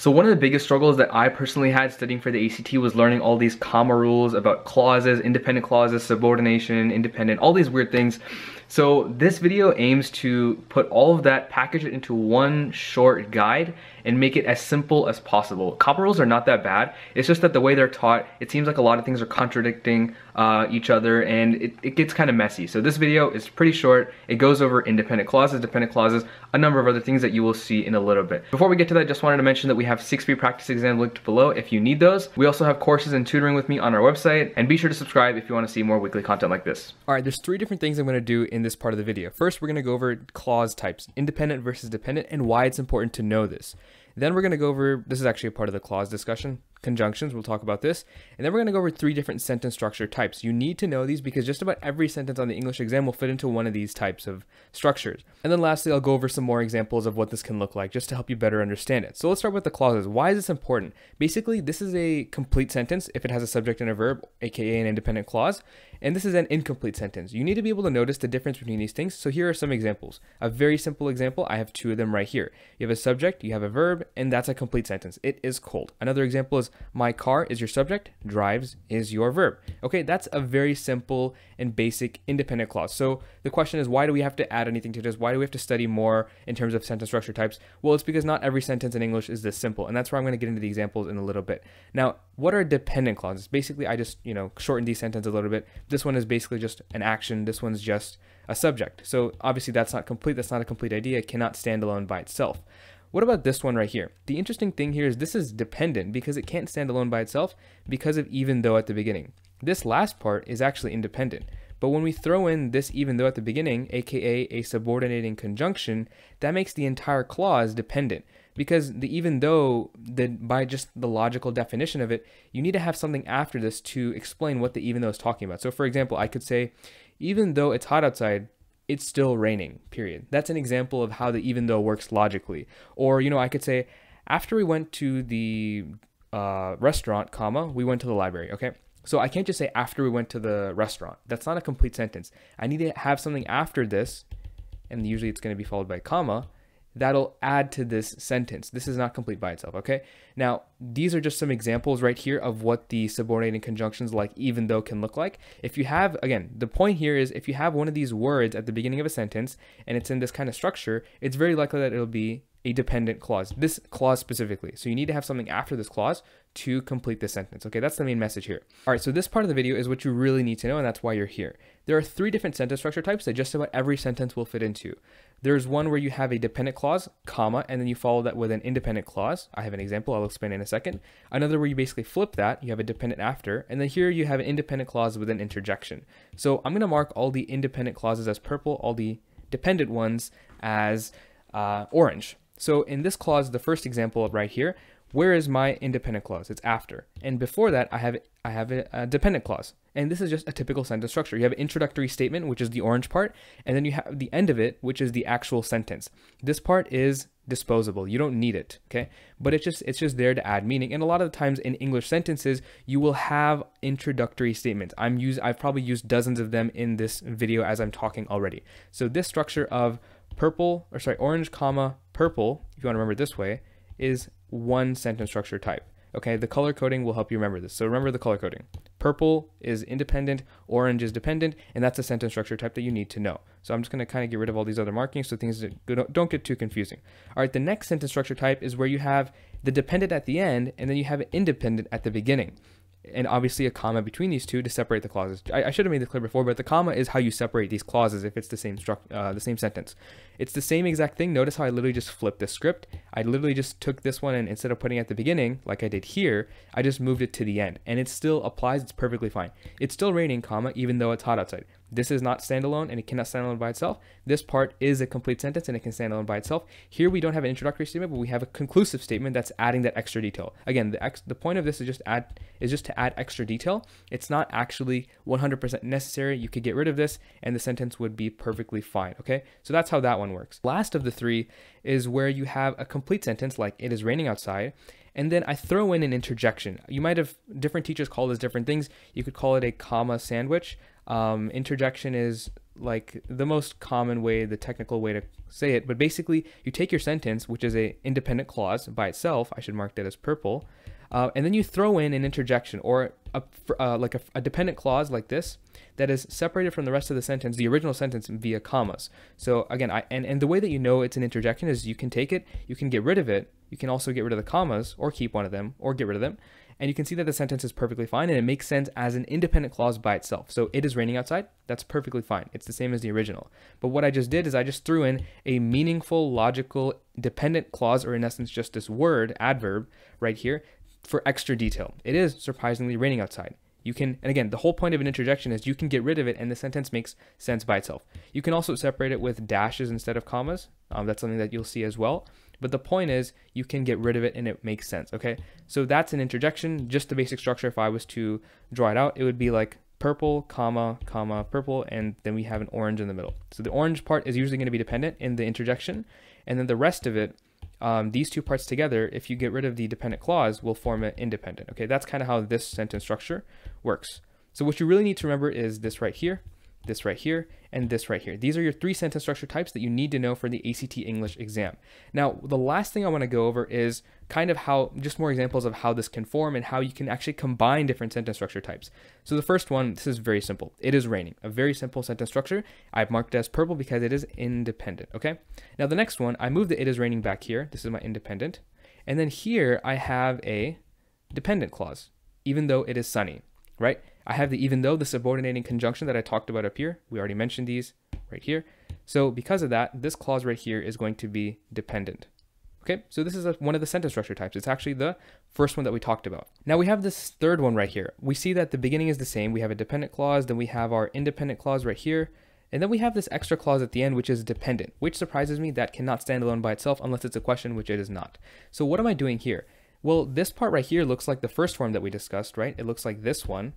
So one of the biggest struggles that I personally had studying for the ACT was learning all these comma rules about clauses, independent clauses, subordination, independent, all these weird things. So this video aims to put all of that, package it into one short guide and make it as simple as possible. Comma rules are not that bad. It's just that the way they're taught, it seems like a lot of things are contradicting uh, each other and it, it gets kind of messy. So this video is pretty short. It goes over independent clauses, dependent clauses, a number of other things that you will see in a little bit. Before we get to that, just wanted to mention that we have six free practice exams linked below if you need those. We also have courses and tutoring with me on our website and be sure to subscribe if you want to see more weekly content like this. All right, there's three different things I'm going to do in this part of the video. First, we're going to go over clause types, independent versus dependent, and why it's important to know this. Then we're going to go over, this is actually a part of the clause discussion, conjunctions, we'll talk about this. And then we're going to go over three different sentence structure types. You need to know these because just about every sentence on the English exam will fit into one of these types of structures. And then lastly, I'll go over some more examples of what this can look like just to help you better understand it. So let's start with the clauses. Why is this important? Basically, this is a complete sentence if it has a subject and a verb, aka an independent clause. And this is an incomplete sentence. You need to be able to notice the difference between these things. So here are some examples. A very simple example, I have two of them right here. You have a subject, you have a verb, and that's a complete sentence. It is cold. Another example is my car is your subject, drives is your verb. Okay, that's a very simple and basic independent clause. So the question is, why do we have to add anything to this? Why do we have to study more in terms of sentence structure types? Well, it's because not every sentence in English is this simple. And that's where I'm going to get into the examples in a little bit. Now, what are dependent clauses? Basically, I just, you know, shortened these sentences a little bit. This one is basically just an action. This one's just a subject. So obviously that's not complete. That's not a complete idea. It cannot stand alone by itself. What about this one right here? The interesting thing here is this is dependent because it can't stand alone by itself because of even though at the beginning. This last part is actually independent. But when we throw in this even though at the beginning, aka a subordinating conjunction, that makes the entire clause dependent. Because the even though, the, by just the logical definition of it, you need to have something after this to explain what the even though is talking about. So for example, I could say, even though it's hot outside, it's still raining, period. That's an example of how the even though works logically. Or, you know, I could say, after we went to the uh, restaurant, comma, we went to the library, okay? So I can't just say after we went to the restaurant. That's not a complete sentence. I need to have something after this, and usually it's going to be followed by comma, that'll add to this sentence. This is not complete by itself, okay? Now, these are just some examples right here of what the subordinating conjunctions like even though can look like. If you have, again, the point here is if you have one of these words at the beginning of a sentence and it's in this kind of structure, it's very likely that it'll be a dependent clause, this clause specifically. So you need to have something after this clause to complete the sentence. Okay, that's the main message here. All right, so this part of the video is what you really need to know, and that's why you're here. There are three different sentence structure types that just about every sentence will fit into. There's one where you have a dependent clause, comma, and then you follow that with an independent clause. I have an example, I'll explain in a second. Another where you basically flip that, you have a dependent after, and then here you have an independent clause with an interjection. So I'm gonna mark all the independent clauses as purple, all the dependent ones as uh, orange. So in this clause, the first example right here, where is my independent clause? It's after. And before that, I have I have a, a, dependent clause. And this is just a typical sentence structure. You have an introductory statement, which is the orange part, and then you have the end of it, which is the actual sentence. This part is disposable. You don't need it, okay? But it's just it's just there to add meaning. And a lot of the times in English sentences, you will have introductory statements. I'm use I've probably used dozens of them in this video as I'm talking already. So this structure of purple or sorry, orange comma purple, if you want to remember this way, is one sentence structure type. Okay, the color coding will help you remember this. So remember the color coding. Purple is independent, orange is dependent, and that's a sentence structure type that you need to know. So I'm just going to kind of get rid of all these other markings so things don't get too confusing. All right, the next sentence structure type is where you have the dependent at the end, and then you have an independent at the beginning and obviously a comma between these two to separate the clauses. I, I, should have made this clear before, but the comma is how you separate these clauses if it's the same struct, uh, the same sentence. It's the same exact thing. Notice how I literally just flipped the script. I literally just took this one and instead of putting it at the beginning, like I did here, I just moved it to the end, and it still applies. It's perfectly fine. It's still raining, comma, even though it's hot outside. This is not standalone and it cannot stand alone by itself. This part is a complete sentence and it can stand alone by itself. Here we don't have an introductory statement, but we have a conclusive statement that's adding that extra detail. Again, the ex the point of this is just add is just to add extra detail. It's not actually 100% necessary. You could get rid of this and the sentence would be perfectly fine, okay? So that's how that one works. Last of the three is where you have a complete sentence like it is raining outside and then I throw in an interjection. You might have different teachers call this different things. You could call it a comma sandwich. Um, interjection is like the most common way, the technical way to say it. But basically, you take your sentence, which is a independent clause by itself. I should mark that as purple. Uh, and then you throw in an interjection or a, uh, like a, a, dependent clause like this that is separated from the rest of the sentence, the original sentence via commas. So again, I and, and the way that you know it's an interjection is you can take it, you can get rid of it, you can also get rid of the commas or keep one of them or get rid of them. And you can see that the sentence is perfectly fine and it makes sense as an independent clause by itself. So it is raining outside. That's perfectly fine. It's the same as the original. But what I just did is I just threw in a meaningful, logical, dependent clause, or in essence, just this word, adverb, right here for extra detail. It is surprisingly raining outside. You can, and again, the whole point of an interjection is you can get rid of it and the sentence makes sense by itself. You can also separate it with dashes instead of commas. Um, that's something that you'll see as well. But the point is you can get rid of it and it makes sense, okay? So that's an interjection, just the basic structure. If I was to draw it out, it would be like purple, comma, comma, purple, and then we have an orange in the middle. So the orange part is usually going to be dependent in the interjection, and then the rest of it, um, these two parts together, if you get rid of the dependent clause, will form an independent. Okay, that's kind of how this sentence structure works. So what you really need to remember is this right here this right here, and this right here. These are your three sentence structure types that you need to know for the ACT English exam. Now, the last thing I want to go over is kind of how, just more examples of how this can form and how you can actually combine different sentence structure types. So the first one, this is very simple. It is raining, a very simple sentence structure. I've marked it as purple because it is independent, okay? Now the next one, I move the it is raining back here. This is my independent. And then here I have a dependent clause, even though it is sunny, right? I have the even though, the subordinating conjunction that I talked about up here. We already mentioned these right here. So because of that, this clause right here is going to be dependent. Okay, so this is a, one of the sentence structure types. It's actually the first one that we talked about. Now we have this third one right here. We see that the beginning is the same. We have a dependent clause, then we have our independent clause right here, and then we have this extra clause at the end, which is dependent, which surprises me that cannot stand alone by itself unless it's a question, which it is not. So what am I doing here? Well, this part right here looks like the first form that we discussed, right? It looks like this one.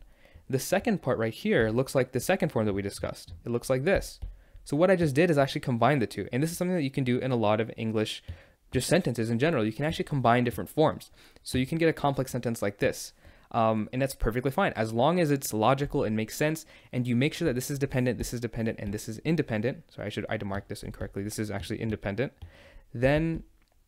The second part right here looks like the second form that we discussed. It looks like this. So what I just did is actually combine the two. And this is something that you can do in a lot of English just sentences in general. You can actually combine different forms. So you can get a complex sentence like this. Um, and that's perfectly fine as long as it's logical and makes sense and you make sure that this is dependent this is dependent and this is independent so i should i mark this incorrectly this is actually independent then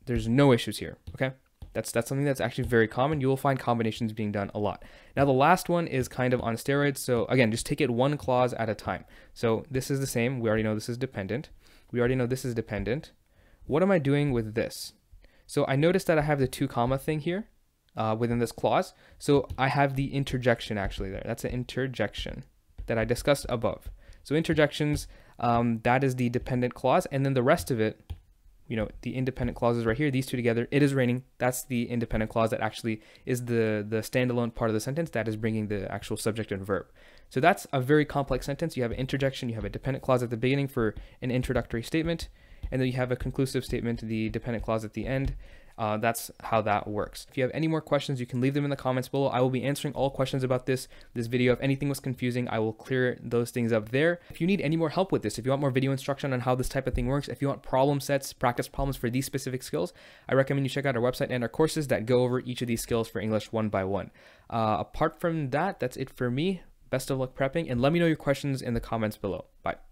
there's no issues here okay that's that's something that's actually very common. You will find combinations being done a lot. Now the last one is kind of on steroids. So again, just take it one clause at a time. So this is the same. We already know this is dependent. We already know this is dependent. What am I doing with this? So I noticed that I have the two comma thing here uh, within this clause. So I have the interjection actually there. That's an interjection that I discussed above. So interjections, um, that is the dependent clause, and then the rest of it you know the independent clauses right here these two together it is raining. That's the independent clause that actually is the the standalone part of the sentence that is bringing the actual subject and verb. So that's a very complex sentence. You have an interjection you have a dependent clause at the beginning for an introductory statement and then you have a conclusive statement the dependent clause at the end uh, that's how that works. If you have any more questions, you can leave them in the comments below. I will be answering all questions about this this video. If anything was confusing, I will clear those things up there. If you need any more help with this, if you want more video instruction on how this type of thing works, if you want problem sets, practice problems for these specific skills, I recommend you check out our website and our courses that go over each of these skills for English one by one. Uh, apart from that, that's it for me. Best of luck prepping, and let me know your questions in the comments below. Bye.